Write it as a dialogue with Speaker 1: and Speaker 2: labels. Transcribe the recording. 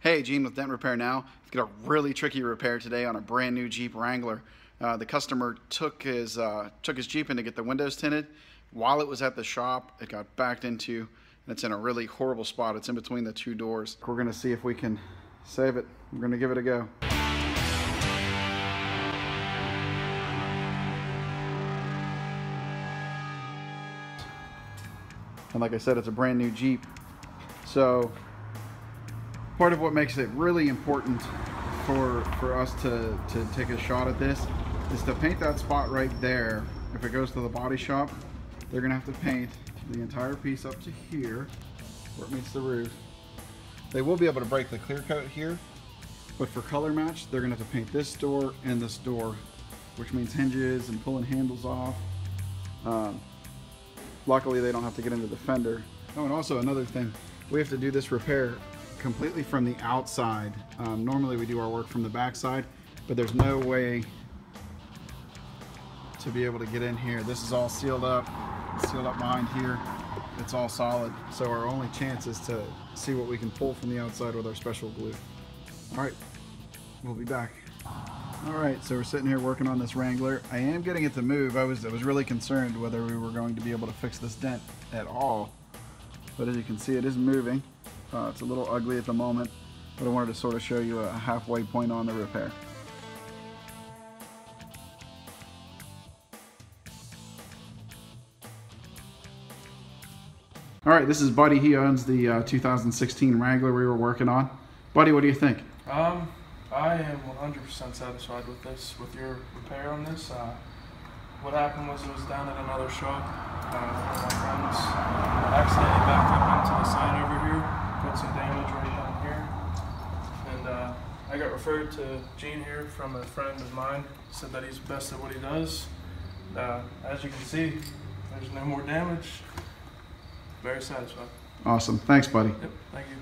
Speaker 1: Hey, Gene with Dent Repair Now. We've got a really tricky repair today on a brand new Jeep Wrangler. Uh, the customer took his uh, took his Jeep in to get the windows tinted. While it was at the shop, it got backed into, and it's in a really horrible spot. It's in between the two doors. We're gonna see if we can save it. We're gonna give it a go. And like I said, it's a brand new Jeep. So part of what makes it really important for for us to, to take a shot at this is to paint that spot right there. If it goes to the body shop, they're gonna have to paint the entire piece up to here where it meets the roof. They will be able to break the clear coat here, but for color match, they're gonna have to paint this door and this door, which means hinges and pulling handles off. Um, luckily, they don't have to get into the fender. Oh, and also another thing, we have to do this repair completely from the outside. Um, normally we do our work from the backside, but there's no way to be able to get in here. This is all sealed up, sealed up behind here. It's all solid. So our only chance is to see what we can pull from the outside with our special glue. All right, we'll be back. All right, so we're sitting here working on this Wrangler. I am getting it to move. I was, I was really concerned whether we were going to be able to fix this dent at all. But as you can see, it is moving. Uh, it's a little ugly at the moment, but I wanted to sort of show you a halfway point on the repair. All right, this is Buddy. He owns the uh, 2016 Wrangler we were working on. Buddy, what do you think?
Speaker 2: Um, I am 100% satisfied with this, with your repair on this. Uh, what happened was it was down at another shop. Uh, one of my friends accidentally backed up into the side over here, put some damage right down here. And uh, I got referred to Gene here from a friend of mine. Said that he's best at what he does. Uh, as you can see, there's no more damage. Very satisfied.
Speaker 1: Awesome. Thanks, buddy.
Speaker 2: Yep, thank you.